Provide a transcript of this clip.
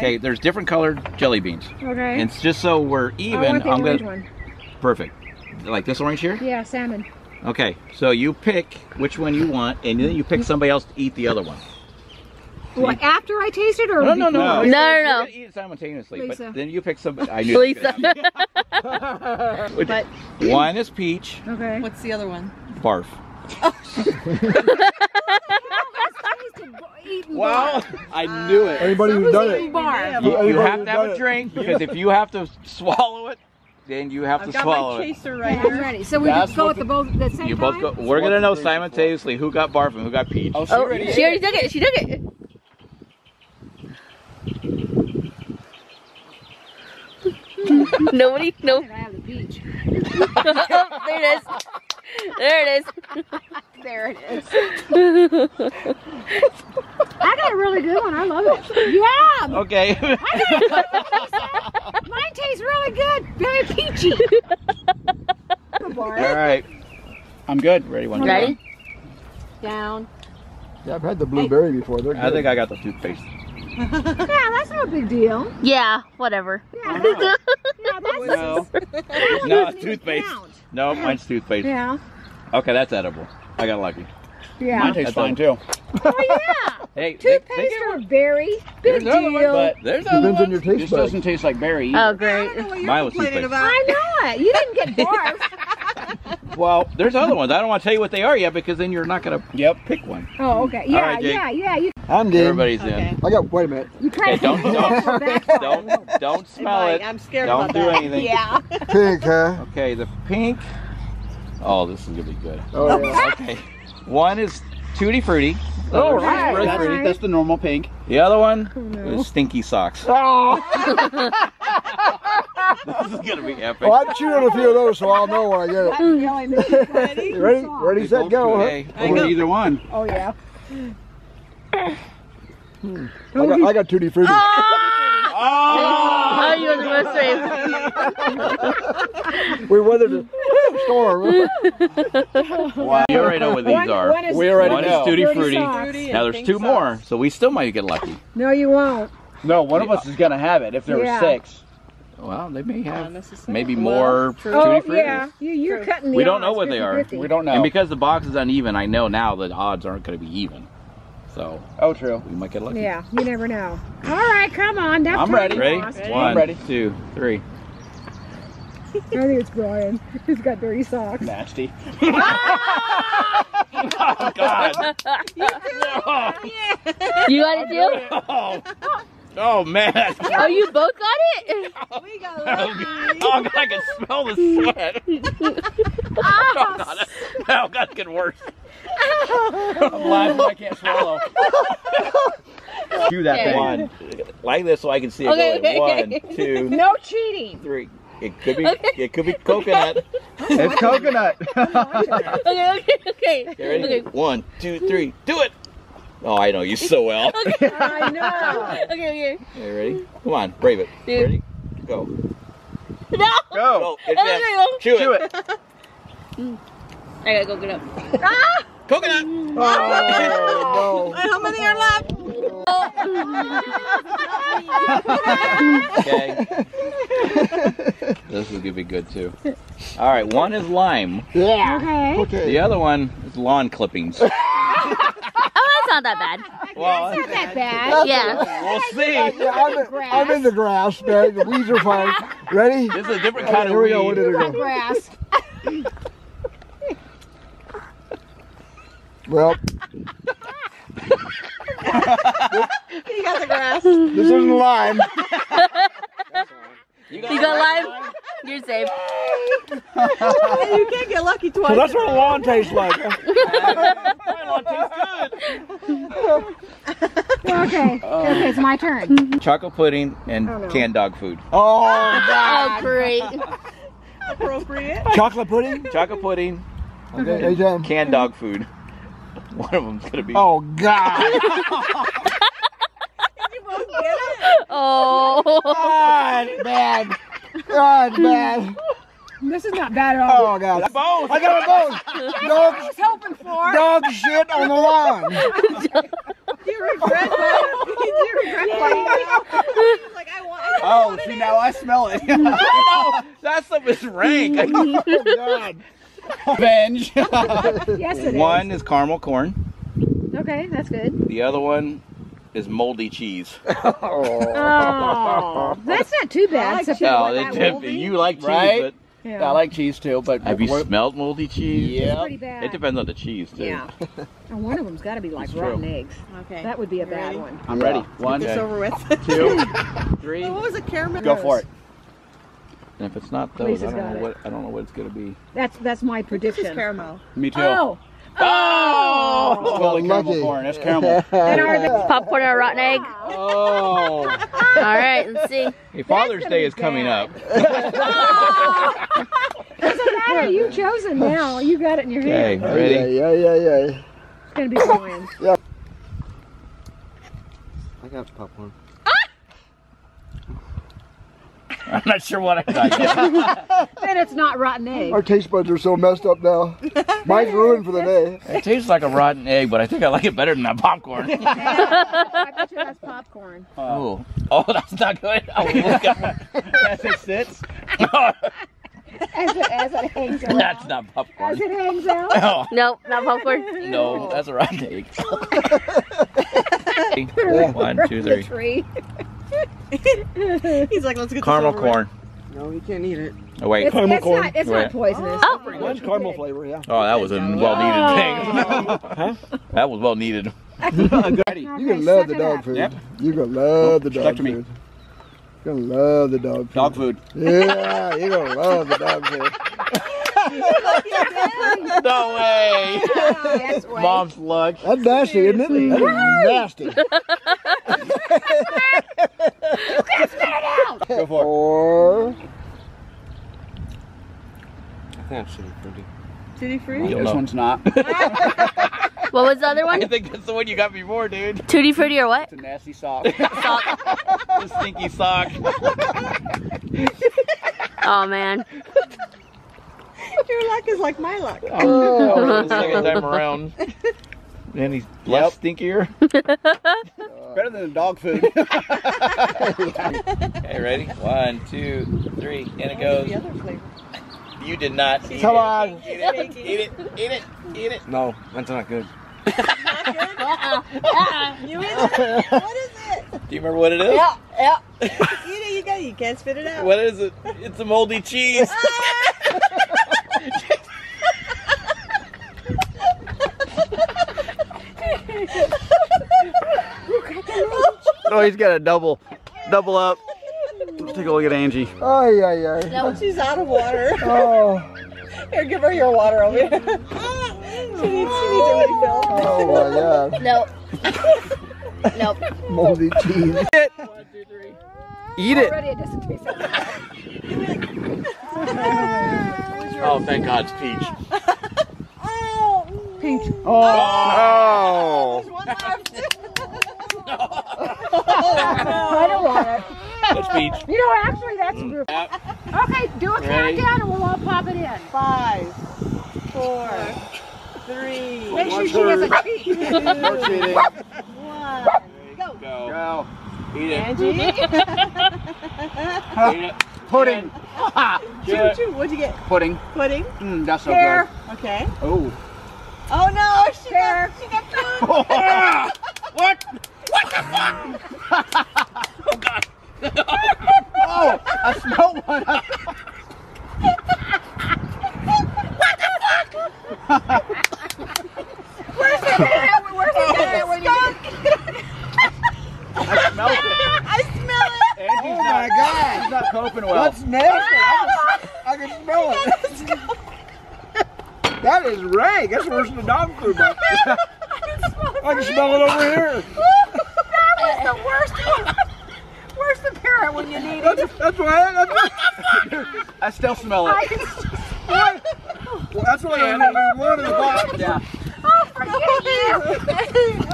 Okay, there's different colored jelly beans. Okay. And just so we're I even, want the I'm gonna one. perfect. Like this orange here? Yeah, salmon. Okay, so you pick which one you want, and then you pick somebody else to eat the other one. What, after I taste it or No, no, no, No. no. No, no, you're gonna Eat it simultaneously, Lisa. but then you pick somebody. I knew. Lisa. gonna happen. Which- But one is peach, Okay. what's the other one? barf. Eaten Well, I knew it. Anybody who's done it. bar. You, you have to have a it. drink because if you have to swallow it, then you have I've to got swallow my it. chaser Yeah, right I'm here. ready. So we That's just go what at the both the same You both go. We're gonna know the taste simultaneously who got barf and who got peach. Oh, she Oh, already she already took it. She took it. Nobody, no. I have the peach. oh, there it is. There it is. There it is. I got a really good one. I love it. Yeah. Okay. Mine tastes really good. Very peachy. All right. I'm good. Ready? One. Ready? Down. Yeah, I've had the blueberry before. They're good. I think I got the toothpaste. Yeah, that's no big deal. Yeah, whatever. Yeah, yeah that's No. that's No, doesn't toothpaste. count. No, mine's toothpaste. Yeah. Okay, that's edible. I got lucky. Yeah. Mine tastes That's fine all. too. Oh yeah. Hey, they- they Toothpaste get- or berry. Big There's other one, but there's other Depends on your taste This buds. doesn't taste like berry. Oh, I great. don't know what you're Mine was complaining toothpaste. about. I know it. You didn't get barf. Well, there's other ones. I don't want to tell you what they are yet because then you're not gonna Yep. pick one. oh, okay. Yeah, right, yeah, yeah. You, I'm game. Everybody's Okay. in. I got. Wait a minute. you kind Okay, don't don't don't don't smell it. I'm scared Don't about do that. anything. Yeah. Pink, huh? Okay, the pink. Oh, this is gonna be good. Oh yeah. Okay, one is tutti frutti. Oh, right. really That's, pretty. that's the normal pink. The other one no. is stinky socks. Oh, this is gonna be epic. well, I've chewed on a few of those, so I'll know when I get it. I'm yelling at you. Ready? Ready? Ready, set, go. huh? Okay. Go. either one. Oh yeah. I got, I got tutti frutti. Oh, you were the most brave. We weathered a storm. Wow. You already know what these One, are. one is We already One know. is tutti frutti. Fruity Now there's pink two more, so we still might get lucky. No, you won't. No, one of us is gonna have it if there Yeah. were six. Well, they may oh, have Unnecessary. maybe more true. tutti Oh yeah. You you're True. cutting the We don't know what they are. We don't know. And because the box is uneven, I know now the odds aren't going to be even. So oh, true. we might get lucky. Yeah, you never know. All right, come on. That I'm ready. Ready? Ready? One, I'm ready. two, three. I think it's Brian. He's got dirty socks. Nasty. Oh God! You got it too? Oh, oh man! Oh, you both got it? We got Oh. God, oh, I can smell the sweat. Ah. Oh God! Oh God, it's getting worse. I'm laughing. I can't swallow. Do that Okay. One, like this, so I can see it Okay, going. okay, One, two, No cheating. three. It could be. It could be coconut. It's coconut. Okay, okay, okay. Okay, ready? Okay, One, two, three. Do it. Oh, I know you so well. okay. I know. okay, okay. Okay, ready? Come on, brave it. Dude. Ready? Go. No! Go. Oh, It's there in. you go. Chew Chew it. it. I gotta go get up. Coconut. Ah! Oh no! How many are left? Okay. this is gonna be good too. All right, one is lime. Yeah. Okay. Okay. The other one is lawn clippings. Oh, that's not that bad. Well, Not that bad. Yeah. we'll see. Yeah, I'm, in, I'm in the grass, man. The weeds are fine. Ready? This is a different Okay, kind of here we go. Where weed. did it Got go? grass. Well, You got the grass. This isn't mm. lime. You You got lime? You're safe. You can't get lucky twice. So that's what lawn tastes like. Okay. Okay, it's my turn. Chocolate pudding and Oh, no. canned dog food. Oh, Oh, God. great. appropriate. Chocolate pudding? Chocolate pudding, Okay, hey, Jen. canned dog food. One of them's gonna be. Oh, God. You both get it. Oh. God, bad. God, bad. This is not bad at all. Oh, God. Both. I got a bone. I Dog, was hoping for. dog shit on the lawn. Do you regret that? Do you like, I want. I Oh, see now I smell it. no, that stuff is rank. Oh, God. Revenge. Yes, it is. one is caramel corn. Okay, that's good. The other one is moldy cheese. Oh, that's not too bad. like except cheese. for No, what that dip- moldy. you like cheese, Right? but Yeah. I like cheese too, but have you we're- smelled moldy cheese? Yeah. pretty bad. It depends on the cheese too. Yeah. And one of them's got to be like It's rotten true. eggs. Okay. That would be a You bad ready? one. I'm ready. Yeah. One, This over with. two, three. what was it, caramel? Go for it. And if it's not those, Lisa's I don't know what I don't know what it's gonna be. That's that's my This is prediction. caramel. Me too. Oh. Oh! oh! Holy caramel Lucky. corn. That's caramel. And are the, Popcorn or a rotten egg? Oh. All right, let's see. Hey, Father's Day be is coming bad. up. doesn't matter. You chosen now. You got it in your Okay, hand. Yeah, ready? yeah, yeah, yeah. It's gonna be Brian. I got the popcorn. I'm not sure what I got yet. then it's not rotten egg. Our taste buds are so messed up now. Mine's ruined for the day. It tastes like a rotten egg, but I think I like it better than that popcorn. I bet you that's popcorn. oh, oh, that's not good. Oh, look at- As it sits. As it, as it hangs out. that's not popcorn. As it hangs out. Oh, Nope, not popcorn. no, that's a rotten egg. One, two, The three. Tree. He's like, let's get Caramel this over corn. No, you can't eat it. Oh wait. It's, Caramel it's corn. not. It's Right. not poisonous. Oh. Mine's caramel flavor, yeah. Oh, that was a well-needed oh. thing. That was well needed. You're gonna love the dog food. Yep. You're gonna love the Stuck dog to me. food. You're gonna love the dog food. Dog food. Yeah, you're gonna love the dog food. No way. Yes. Mom's luck. That's nasty, isn't it? That is nasty. Go for it. Or Tutti frutti? You'll This know. one's not. What was the other one? I think that's the one you got before, dude. Tutti frutti or what? It's a nasty sock. The stinky sock. Oh man. Your luck is like my luck. Oh, the second time around. And he's less stinkier. Better than dog food. Okay, ready? One, two, three, and it goes. The other flavor. You did not eat Come it. on. Eat it, eat it, eat it, eat it. no, that's not good. Not good. Uh-uh. You eat it? What is it? Do you remember what it is? Yeah, yeah. Eat it, you got You can't spit it out. What is it? It's a moldy cheese. Ah! Oh, he's got a double, double up. Let's take a look at Angie. Oh, yeah, yeah. Oh, she's out of water. Oh, Here, give her your water over here. she needs, she needs a refill. oh my god. Nope. nope. Moldy cheese. Eat it. Already it doesn't taste Oh, thank God it's peach. Oh. Peach. Oh. Oh. oh. There's one left. I don't want it. It's. You know, actually, that's group. Yep. Okay, do a Ready? countdown and we'll all pop it in. Five, four, three, Make sure she doesn't cheat. More one. Go. Go. Go. Eat it. Angie. Eat it. Pudding. Do Choo choo. What'd you get? Pudding. Pudding. Mm, that's so Pear. good. Okay. Oh. Oh no, she Pear. got, she got food. What? What the fuck? oh God. Oh, I smell one. Where's the parrot? Where's the parrot when you I smell it. I smell it. Angie's Oh my god. She's not coping well. That's nasty. I can, I can smell it. That is rank. That's worse than the dog food. I can smell it I just smell it over here. That was the worst one. Where's the parrot when you need it? That's, that's why. That's, I still smell it. I well, that's why I only one in the box. Yeah. Oh, forget you.